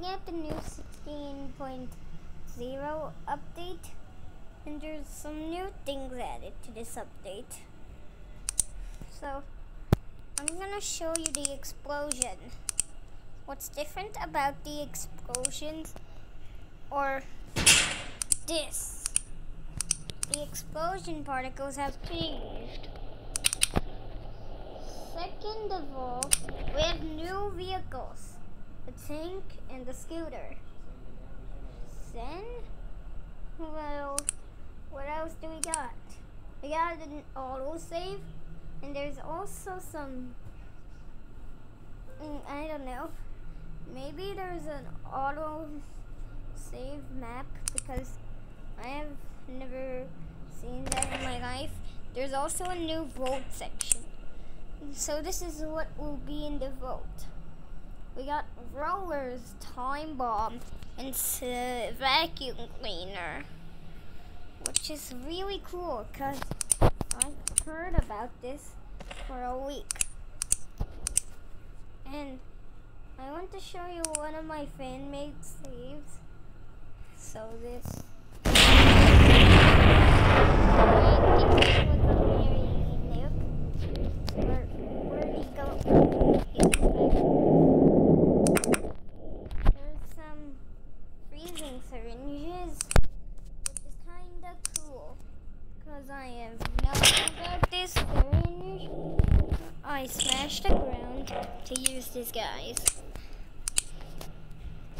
get the new 16.0 update, and there's some new things added to this update. So, I'm gonna show you the explosion. What's different about the explosions or this? The explosion particles have changed. Second of all, we have new vehicles. The tank and the scooter. Then, well, what else do we got? We got an autosave, and there's also some, mm, I don't know, maybe there's an auto save map because I have never seen that in my life. There's also a new vote section. So this is what will be in the vote. We got rollers, time bomb, and uh, vacuum cleaner, which is really cool because I've heard about this for a week. And I want to show you one of my fan-made sleeves. So this. Where, where he go? There's some freezing syringes, which is kinda cool. Cause I have known about this syringe. I smashed the ground to use these guys.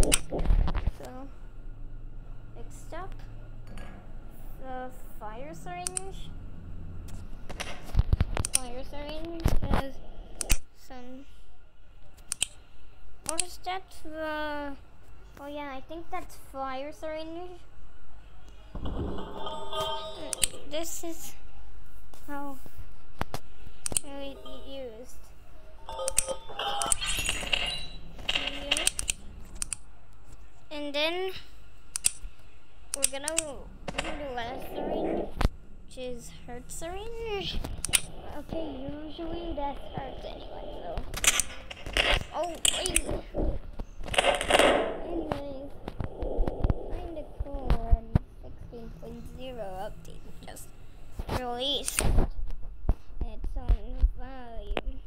So, next up, the fire syringe. Fire syringe has some. Or is that the? Oh yeah, I think that's fire syringe. This is how it used. And then we're gonna we're gonna do last syringe, which is hurt syringe. Okay, usually that's hurts anyway, so. Oh wait. Anyways, kinda cool when 16.0 update released. It's on volume.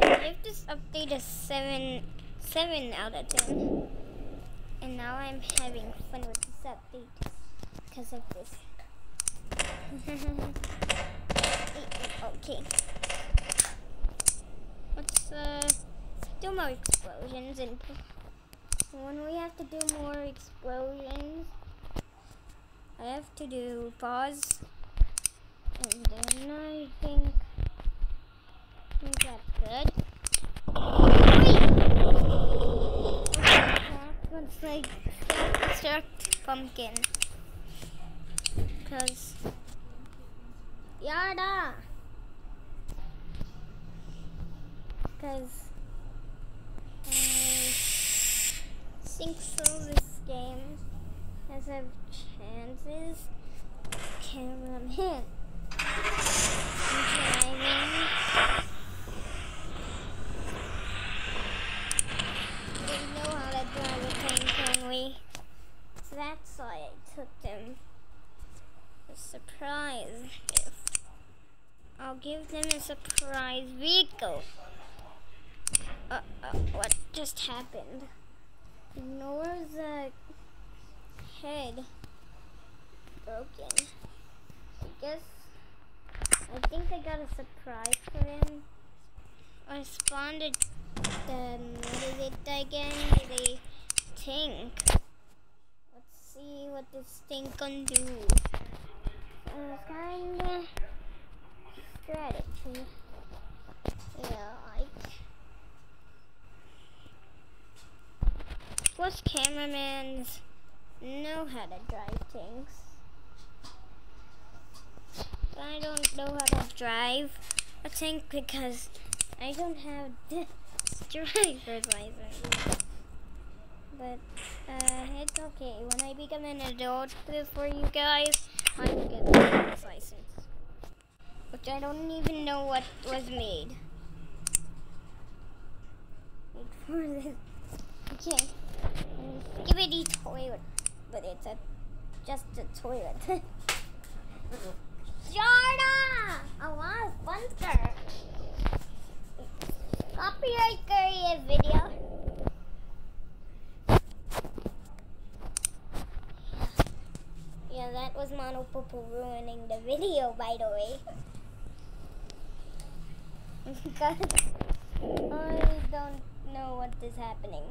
If this update is seven seven out of ten. And now I'm having fun with this update because of this. okay. Let's uh, do more explosions and when we have to do more explosions, I have to do pause and then I think, I think that's good. Looks like self-destruct pumpkin. Cause Yada. Cause I think so this game has have chances. Cameraman. Driving. Didn't know how to drive a tank, can we? That's why I took them. A surprise gift. I'll give them a surprise vehicle. Uh, uh, what just happened? Ignore the head broken. I guess I think I got a surprise for him. I spawned. Um, what is it again? The tank. Let's see what this thing can do. Kinda strategy. Yeah, like. Plus, cameramans know how to drive tanks. But I don't know how to drive a tank because I don't have the driver's license. But uh, it's okay. When I become an adult for you guys, I will get a driver's license. Which I don't even know what was made. for this. Okay. Skibidi toilet but it's a just a toilet. Jordan! I want a bunker. Copyright Korea video. Yeah, that was Monopopo ruining the video, by the way. because I don't know what is happening.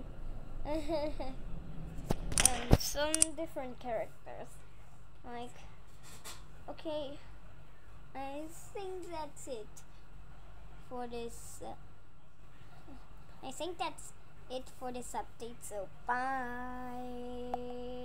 some different characters. Like, okay, I think that's it for this. Uh, I think that's it for this update. So bye.